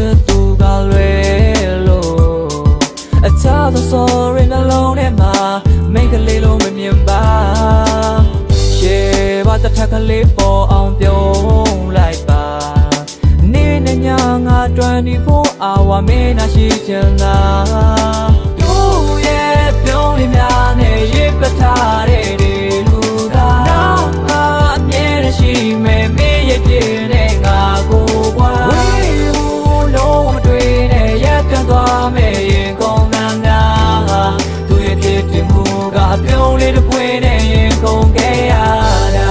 ချစ်သူကလွယ်လို့အချာသော sorry နှလုံးထဲမှာမိတ်ကလေးလုံးမမြင်ပါရှေးပါတစ်ထက်ကလေးပေါ်အောင်ပြုံးလိုက်ပါနေနဲ့ညငါ24 hour မင်းနာရှိချင်လား ကပြုံးလေးတစ်ပွင့်နဲ့ရင်ကုန်ခဲ့ရတာ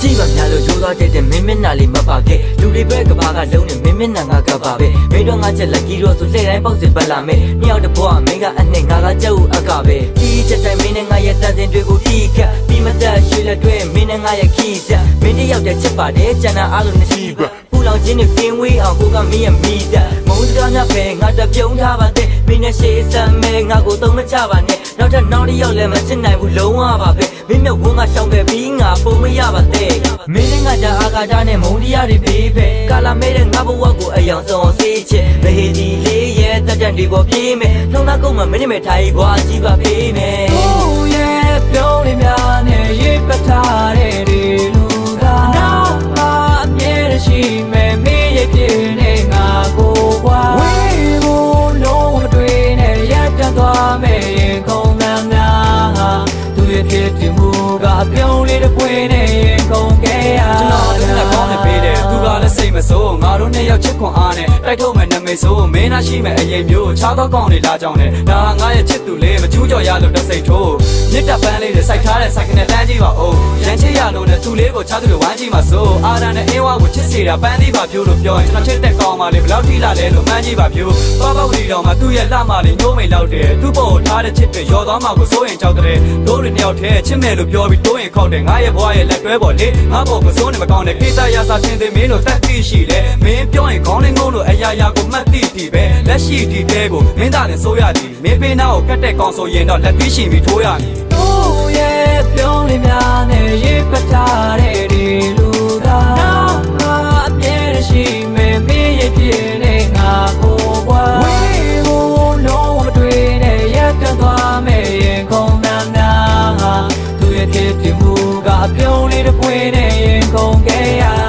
ကြည့်ပါများလို့ရိုးသားတဲ့တဲ့မင်းမျက်နှာလေးမပါခဲ့လူတွေပဲကဘာကလုံးနေမင်းမျက်နှာငါကပါပဲမင်းတို့ငါချက်လက်ကြီးတော့ဆိုလှည့်တိုင်းပေါက်စင်ပတ်လာမယ်မြောက်တဲ့ဘွားမင်းကအနှစ်ငါကကြောက်ဦးအကပဲဒီချက်တိုင်းမင်းနဲ့ငါရဲ့တန်စင်တွေကိုထိခတ်ပြီးမသက်ရွှေလက်တွဲမင်း နဲ့ငါရဲ့ခီးဆက်မင်းတယောက်တည်းချက်ပါတယ်ကျန်တာအားလုံးနဲ့ရှိပါပူလောင်ခြင်းနဲ့ကင်းဝေးအောင်ကိုကမင်းရဲ့မိသက်မုန်းစကားများပဲငါတပြုံးထားပါတဲ့မင်းနဲ့ရှေးစမ်းမဲငါကိုသုံးမချပါနဲ့နောက်ထပ်နောက်တစ်ယောက်လည်းမချစ်နိုင်ဘူးလုံးဝပါပဲမင်းမြတ်ဝန်းကရှောင်းခဲ့ပြီးငါပုံမရပါတဲ့မင်းနဲ့ငါကြအာဃာတနဲ့မုန်းတရားတွေပေးပဲကာလာမဲတဲ့ငါဘဝကိုအယောင်ဆုံးစေးချစ်မဟေဒီလေးရဲ့တက်တန်ဒီပေါ်ပြေးမယ်နှုံးသားကုန်းမှာမင်းနဲ့ထိုင်ဘွားကြည့်ပါပေးမယ်သူရဲ့ပြုံးလေးများနဲ့ရစ်ပ ထားတဲ့ဒီလူကနောက်မှအမြဲတရှိမယ်မင်းရဲ့ပြည့်နဲ့ငါကိုကွာဝေးဘူးလုံးမတွေ့နဲ့ရက်တန်သွားမယ်ရင်ကုန်နာနာသူရဲ့ပြည့်တင်မှုကပြုံးလေးတစ်ပွင့်နဲ့ရင်ကုန်ခဲ့ရကျွန်တော်တို့နဲ့ကောင်းနေပေးတယ်သူကလည်းစိတ်မဆိုးငါတို့နှစ်ယောက်ချစ်ခွန်အားနဲ့တိုက်ထုတ်မယ်နမိတ်ဆိုးမင်းသားရှိမယ်အရင်မျိုးခြားသောကောင်းနေလာကြောင်းနဲ့ဒါဟာငါရဲ့ချစ်သူလေးမကျူးကျော်ရလို့တစ်စိတ်ထိုးမြစ်တပ်ပန်းလေးနဲ့စိုက်ထားတဲ့စိုက်ကနဲ့ လို့နဲ့သူလေးကိုခြားသူတွေဝမ်းကြည့်ပါစို့အာရန်နဲ့အင်းဝါကိုချစ်စီတာပန်းသေးပါပြိုးလို့ပြောရင်ကျွန်တော်ချစ်တဲ့ကောင်းပါလေဘယ်လောက်ထိလာလဲလို့မှန်းကြည့်ပါပြိုးသွားပေါက်ဒီတော်မှာသူ့ရဲ့လှမလေးညိုးမိန်လောက်တယ်သူ့ပေါ်ထားတဲ့ချစ်တွေရောသွားမှကိုစိုးရင်ကြောက်တဲ့တို့တွေနှစ်ယောက်တည်းချစ်မယ်လို့ပြောပြီးတိုးရင်ခောက်တယ်ငါရဲ့ဘွားရဲ့လက်တွဲပေါ်လေငါပေါ်မစိုးနဲ့မကောင်းတဲ့ကိစ္စရစာချင်းသိမင်းတို့တက်သိရှိတယ်မင်းပြောရင်ခေါင်းလေးငုံလို့အရာရာကိုမှတ်သိတည်ပဲလက်ရှိဒီတဲကိုမင်းသားနဲ့ဆိုးရသည်မင်းပေးနာကိုကတ်တဲ့ကောင်းဆိုရင်တော့လက်ပြီးရှင်ပြီးထိုးရမည်သူရဲ့ပြုံးလေးများနဲ့ရစ်ပထားတဲ့ဒီလူကနောက်မှအမြဲတရှိ တဲ့ဖြစ်ဖြစ်မှုကအပြုံးလေးတစ်ပွင့်နဲ့ရင်ကုန်ခဲ့ရ